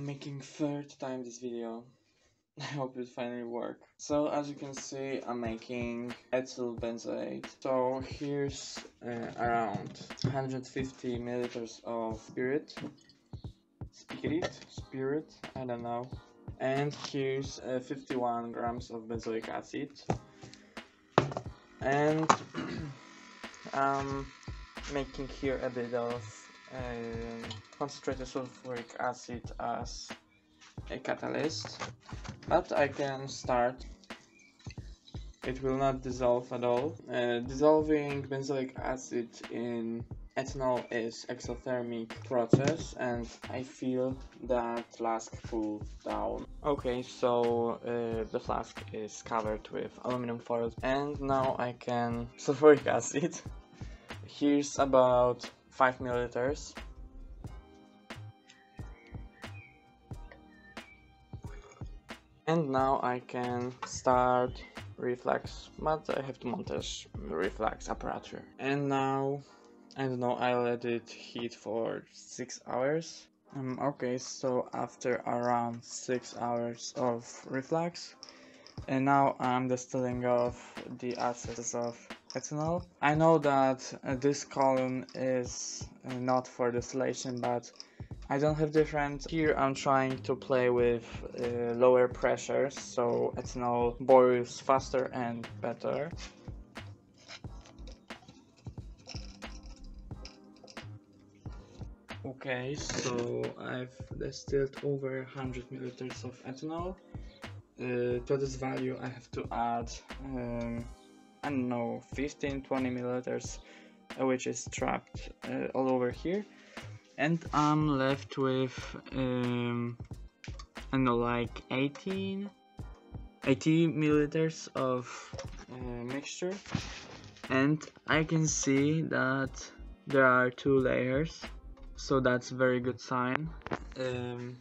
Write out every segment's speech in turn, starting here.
I'm making third time this video. I hope it finally work. So as you can see, I'm making ethyl benzoate. So here's uh, around 150 milliliters of spirit. Spirit? Spirit? I don't know. And here's uh, 51 grams of benzoic acid. And I'm making here a bit of uh, concentrated sulfuric acid as a catalyst but I can start it will not dissolve at all uh, dissolving benzoic acid in ethanol is exothermic process and I feel that flask cooled down. Okay, so uh, the flask is covered with aluminum foil and now I can sulfuric acid. Here's about 5 milliliters. And now I can start reflux, but I have to montage reflux apparatus. And now, I don't know, I let it heat for 6 hours. Um, okay, so after around 6 hours of reflux, and now I'm distilling off the acids of ethanol. I know that uh, this column is uh, not for distillation, but I don't have different. Here I'm trying to play with uh, lower pressures, so ethanol boils faster and better. Okay, so I've distilled over 100 milliliters of ethanol. Uh, to this value I have to add um, I don't know 15 20 milliliters uh, which is trapped uh, all over here. And I'm left with um, I don't know like 18 80 milliliters of uh, mixture. And I can see that there are two layers so that's very good sign. Um,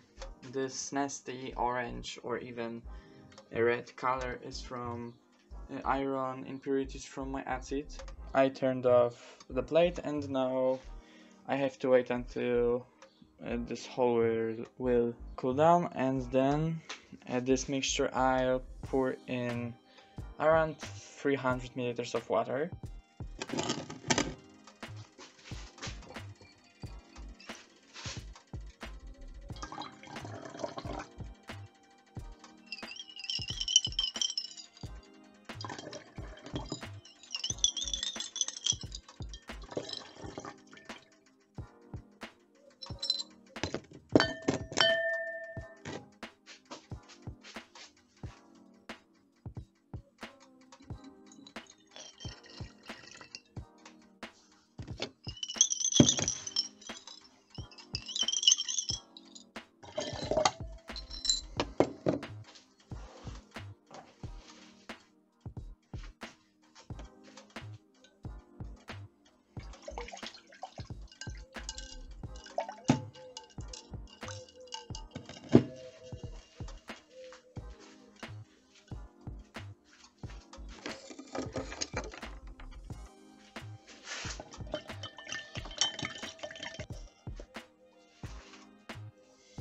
this nasty orange or even a red color is from iron impurities from my acid. I turned off the plate and now I have to wait until uh, this whole will, will cool down and then uh, this mixture I'll pour in around 300 milliliters of water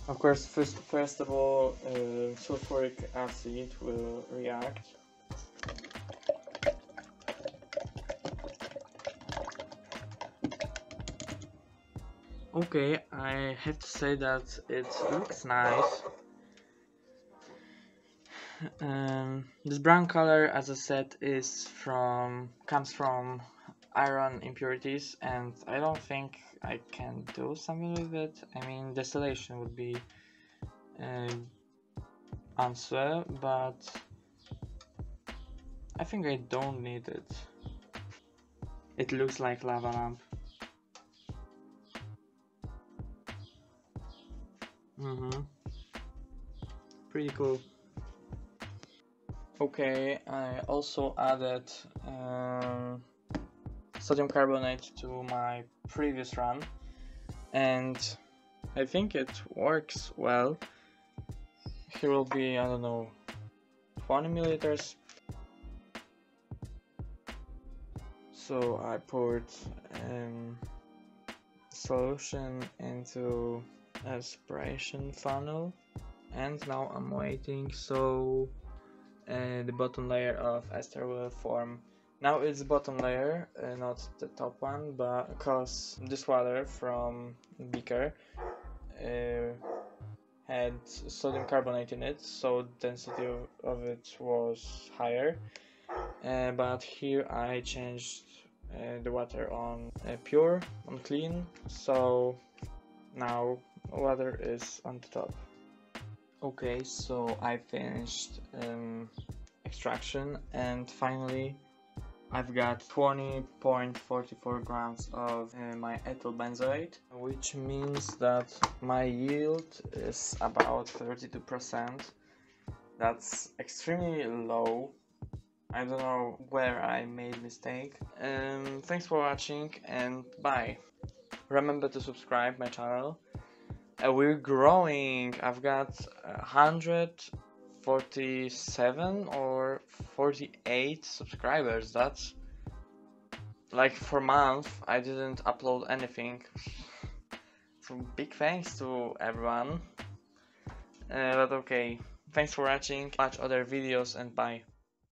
Of course, first, first of all, uh, sulfuric acid will react. Okay, I have to say that it looks nice. Um, this brown color, as I said, is from comes from iron impurities and I don't think I can do something with it. I mean distillation would be uh, answer but I think I don't need it. It looks like lava lamp. Mm-hmm. Pretty cool. Okay, I also added um, sodium carbonate to my previous run and I think it works well. Here will be, I don't know, 20 milliliters. So I poured um, solution into aspiration funnel and now I'm waiting so uh, the bottom layer of ester will form now it's bottom layer uh, not the top one but because this water from beaker uh, had sodium carbonate in it so density of, of it was higher. Uh, but here I changed uh, the water on uh, pure on clean so now water is on the top. Okay so I finished um, extraction and finally I've got 20.44 grams of uh, my ethyl benzoate which means that my yield is about 32% that's extremely low I don't know where I made mistake. Um, thanks for watching and bye. Remember to subscribe my channel. Uh, we're growing. I've got 147 or 48 subscribers. That's like for month I didn't upload anything. So big thanks to everyone. Uh, but okay, thanks for watching. Watch other videos and bye.